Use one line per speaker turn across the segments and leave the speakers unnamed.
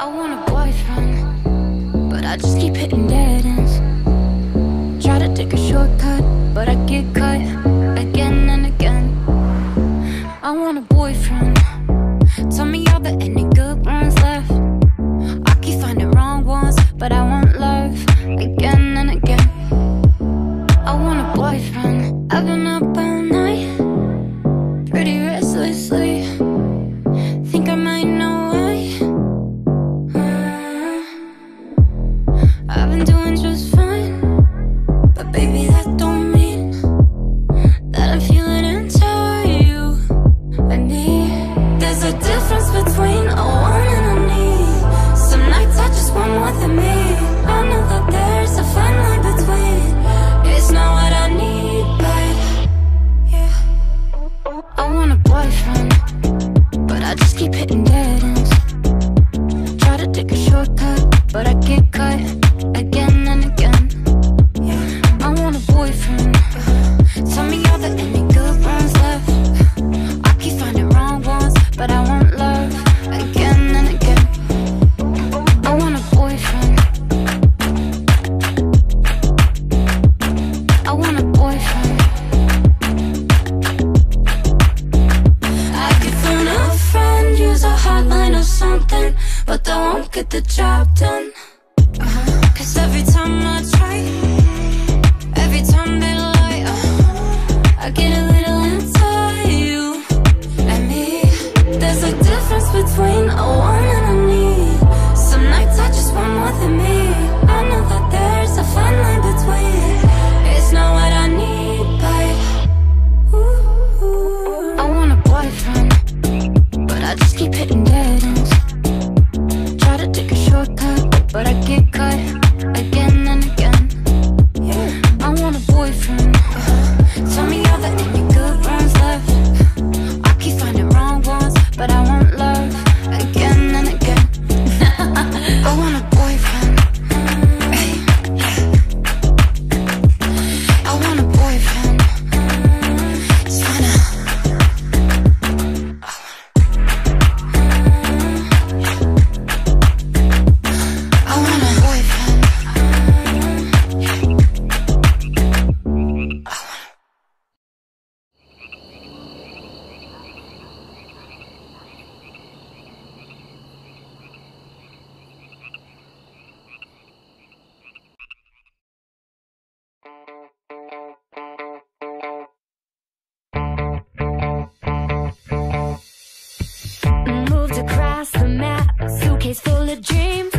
I want a boyfriend, but I just keep hitting dead ends. Try to take a shortcut, but I get cut again and again. I want a boyfriend, tell me all the endings. get the job done. Uh-huh. Cause every time I try Every time they lie uh-huh, I get a little into you. And me There's a difference between a want and a need Some nights I just want more than me. I know that there's a fine line between. It's not what I need, babe Ooh. I want a boyfriend But I just keep hitting dead ends. I wanna a
dream.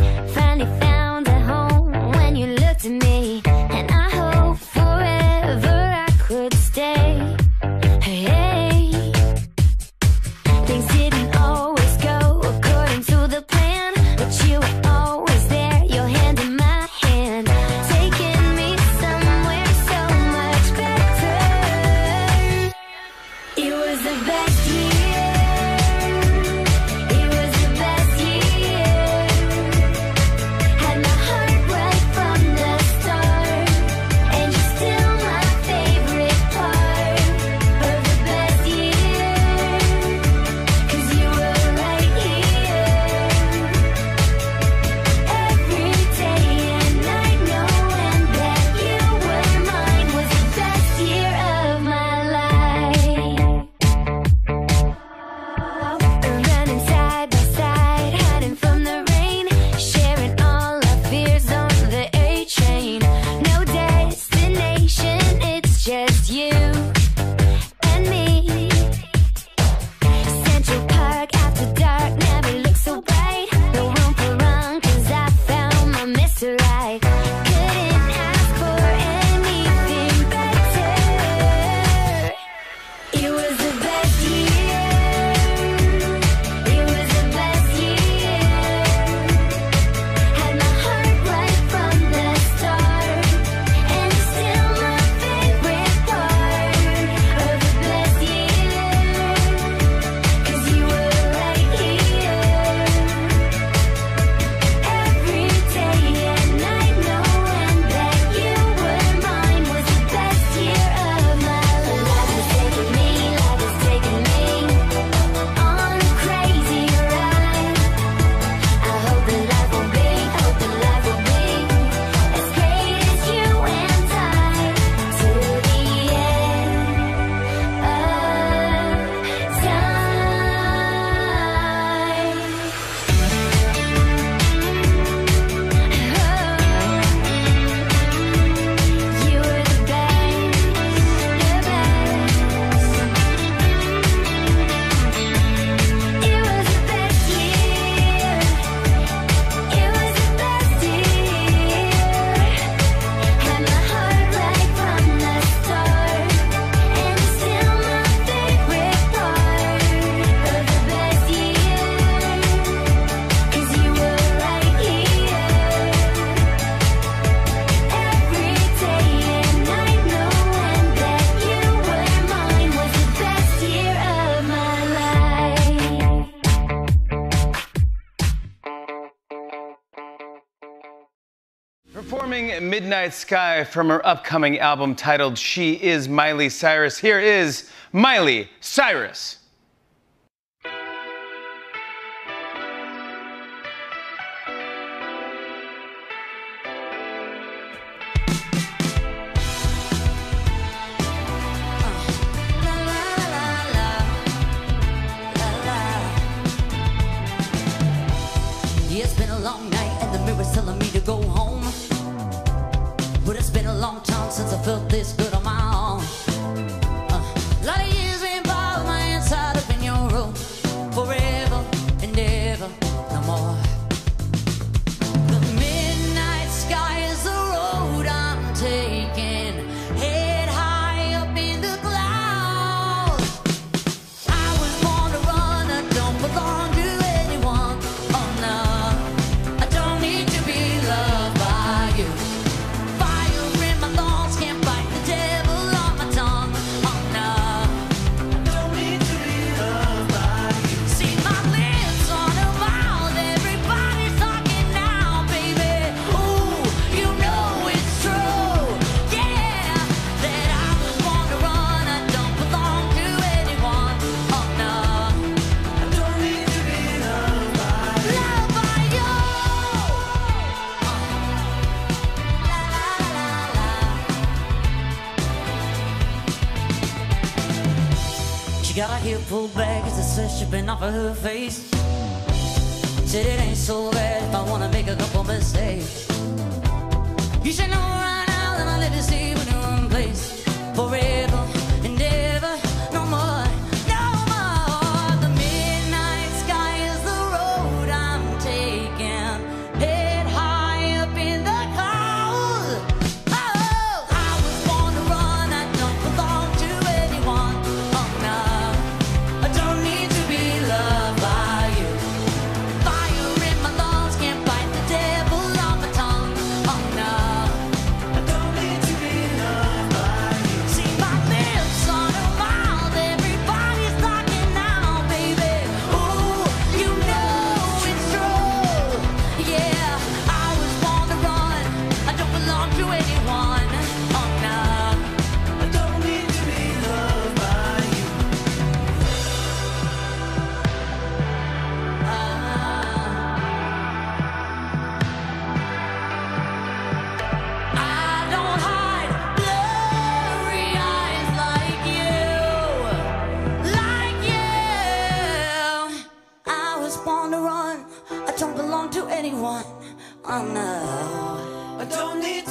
Midnight Sky from her upcoming album titled She Is Miley Cyrus. Here is Miley Cyrus.
Got a heel pulled back, as the sash been off of her face. Said it ain't so bad if I wanna make a couple mistakes. You should know right now that I live to see when you're place forever.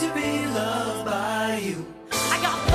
to be loved by you. I got